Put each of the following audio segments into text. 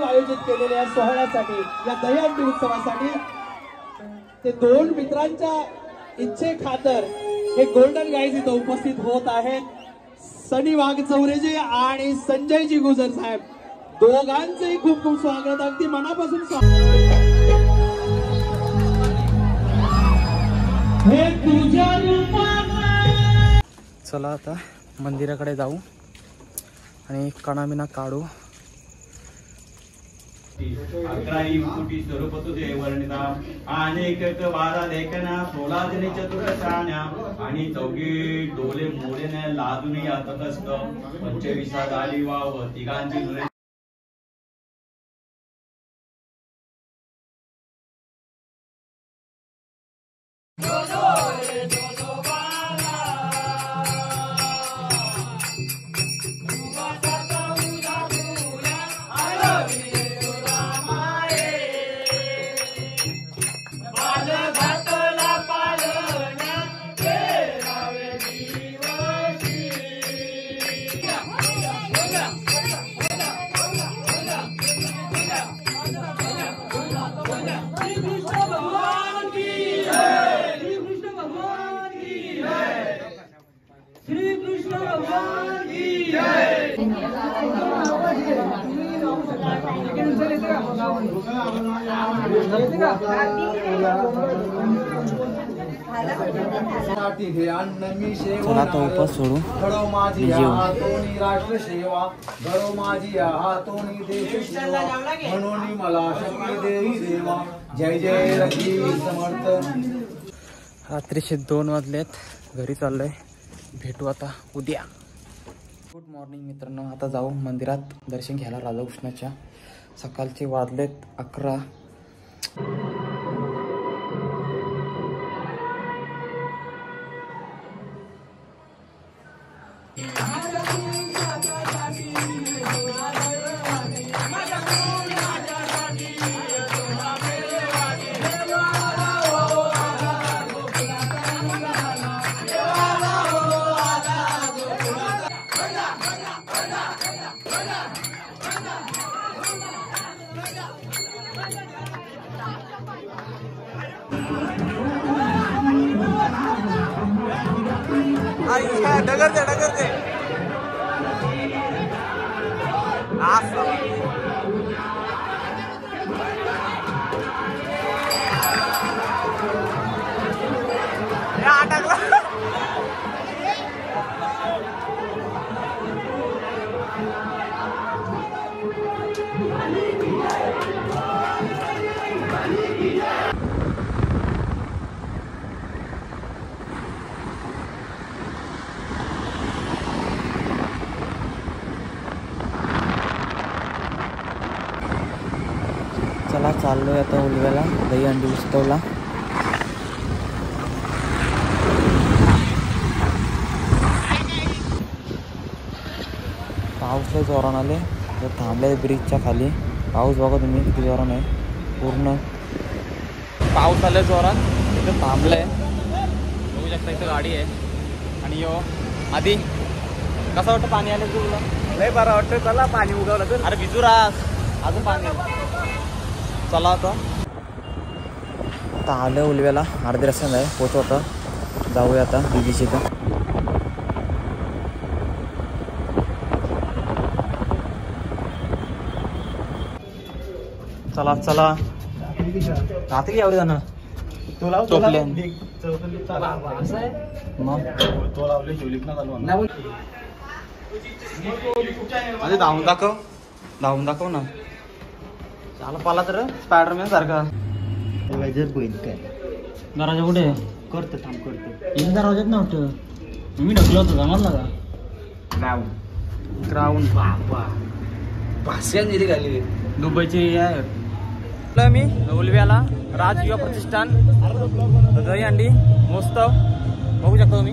यांनी आयोजित केलेल्या या सोहळ्यासाठी या दह्यांडी उत्सवासाठी ते दोन मित्रांच्या इच्छे खातर हे गोल्डन गाईज इथं उपस्थित होत आहेत. सनी वाघ चौरेजी आणि संजयजी गुजर साहेब. दोघांचेही खूप खूप स्वागत. अगदी मनापासून स्वागत. हे चला आता मंदिराकडे जाऊ आणि कणामिना काढू. अकराई कोटी स्वरूप तुझे वर्णिता अनेक बारा लेखना सोळा जणी चतुर आणि चौघे डोले मोडेने लादून यातक असत पंचवीसा गाडी वाव तिघांची नुरे चला तो उपास सोडू. घडो माझी हातोनी राष्ट्र सेवा घडो माझी हातोनी देश सेवा म्हणून मला शक्ती देवी देवा जय जय रघी समर्थ रात्रीचे दोन वाजलेत. घरी चाललोय. भेटू आता उद्या. गुड मॉर्निंग मित्रांनो. आता जाऊ मंदिरात. दर्शन घ्यायला राधाकृष्णाच्या. सकाळचे वाजलेत अकरा. डगर दे डगर दे। चला चाललोय आता उलव्याला. दही अंडी उत्सवला पाऊस लय जोरान आले. तर थांबले ब्रिजच्या खाली. पाऊस बघा तुम्ही किती जोरान आहे. पूर्ण. पाऊस आले जोरात. इथं थांबलंय. बघू शकता इथं गाडी आहे. आणि यो आधी कसं वाटतं पाणी आलं तुला? लय बरं वाटतं चला पाणी उगवलं तर. अरे भिजू रास अजून पाणी चला आता. आता आलं उलव्याला अर्ध्या रस्त्यानं आहे पोचवता जाऊया आता दिदीशी इथं. चला चला. रात्री एवढे जण. तुला चोपले. दाखव. धावून दाखव ना. चाल पाला तर स्पायडरमॅन सारखा. होईल काय? दरवाजा कुठे? करतो थांब करतो. इथे दरवाजात नव्हतं. मी ढकलो होतो जमलं का? ग्राउंड ग्राउंड बाबा. भाष्यान जिथे घाली दुबईची आहे. मी? उलव्याला राज युवा प्रतिष्ठान. दही अंडी मस्त. बघू शकता तुम्ही.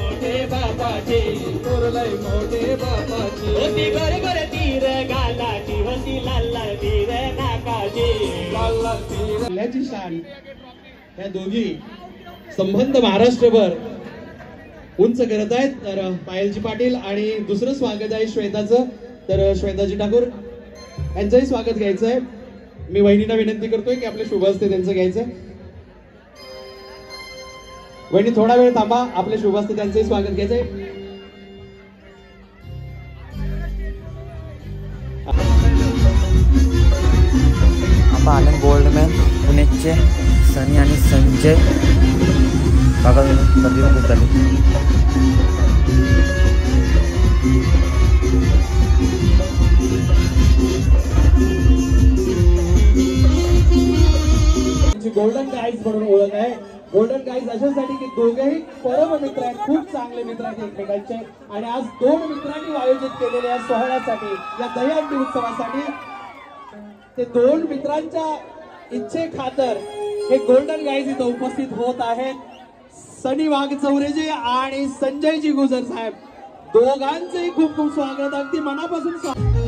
मोठे बापाचे मोठे बापाचे तीर शान. या दोघी संबंध महाराष्ट्रभर उंच करत आहेत. तर पायलजी पाटील आणि दुसरं स्वागत आहे श्वेताचं. तर श्वेताजी ठाकूर यांचंही स्वागत घ्यायचं आहे मी वहिनीला विनंती करतोय की आपले शुभ हस्ते त्यांचं घ्यायचं वहिनी थोडा वेळ थांबा. आपले शुभ हस्ते त्यांचंही स्वागत घ्यायचंय. पुण्याचे सनी आणि संजय. बघा गर्दी खूप झाली. गोल्डन गाईज म्हणून ओळख आहे. गोल्डन गाईज अशासाठी की दोघेही परम मित्र आहेत खूप चांगले मित्र आहेत एकमेकांचे. आणि आज दोन मित्रांनी आयोजित केलेल्या या सोहळ्यासाठी या दह्यांडी उत्सवासाठी ते दोन मित्रांच्या इच्छे खातर हे गोल्डन गाईज इथं उपस्थित होत आहेत. सनी वाघ चौरेजी आणि संजयजी गुजर साहेब. दोघांचेही खूप खूप स्वागत. अगदी मनापासून स्वागत.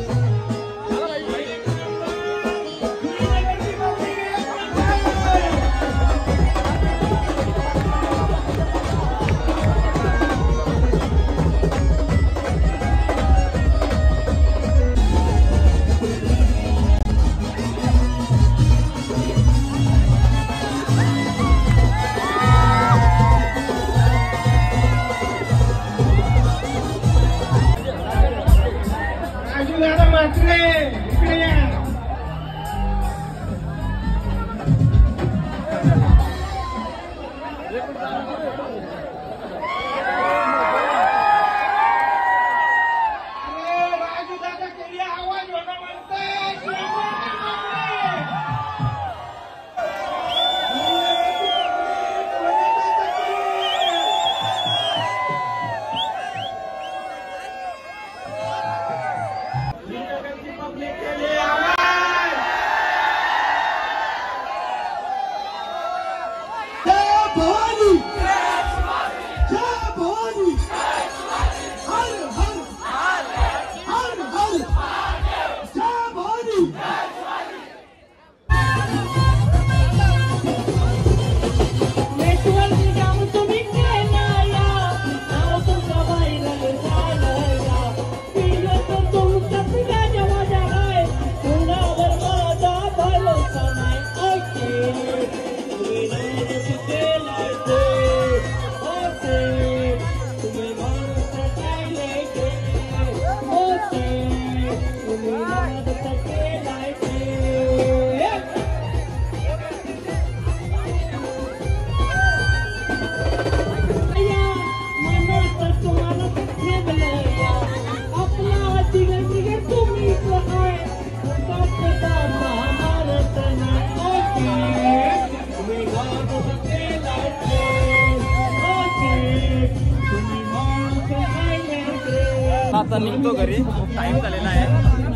आता निघतो घरी. खूप टाइम झालेला आहे.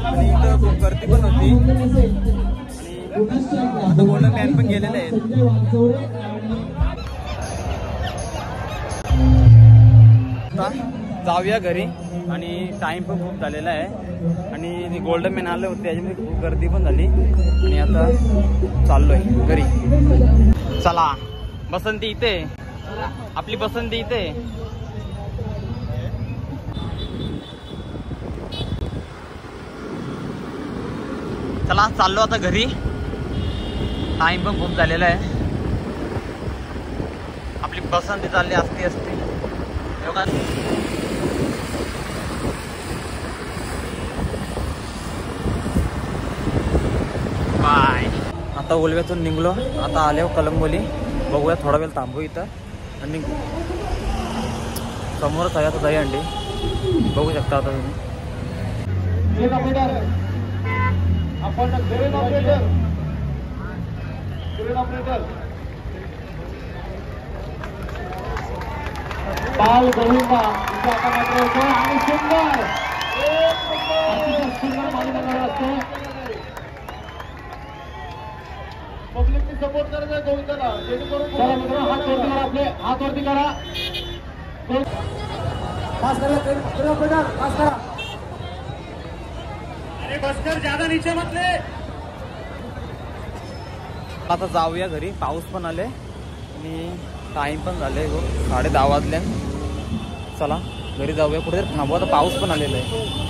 आणि इथं खूप गर्दी पण होती. आणि आता गोल्डन मॅन पण गेलेले आहेत. आता जाऊया घरी. आणि टाइम पण खूप झालेला आहे. आणि गोल्डन मॅन आले होते त्याच्यामध्ये खूप गर्दी पण झाली. आणि आता चाललोय घरी. चला बसंती इथे. आपली बसंती इथे. चला चाललो आता घरी. टाइम पण खूप झालेला आहे. आपली पसंती चालली असती असती. बाय आता ओलव्यातून निघलो. आता आलो हो कलंबोली. बघूया थोडा वेळ थांबू इथं. आणि समोरच आहे आता दही अंडी बघू शकता आता तुम्ही. आपण grain operator grain operator Govinda इथे आता मात्र होतो आणि सुंदर सुंदर मालिका असतो पब्लिकनी सपोर्ट करायचा गोविंदाला जेणेकरून चला मित्रांनो हात वरती करा आपले हात वरती करा पास करा पास करा अरे बसकर ज्यादा नीचे मत ले आता जाऊया घरी. पाऊस पण आले. आणि टाईम पण झाले हो. साडे दहा वाजले. चला घरी जाऊया. कुठेतरी थांबू. आता पाऊस पण आलेला आहे.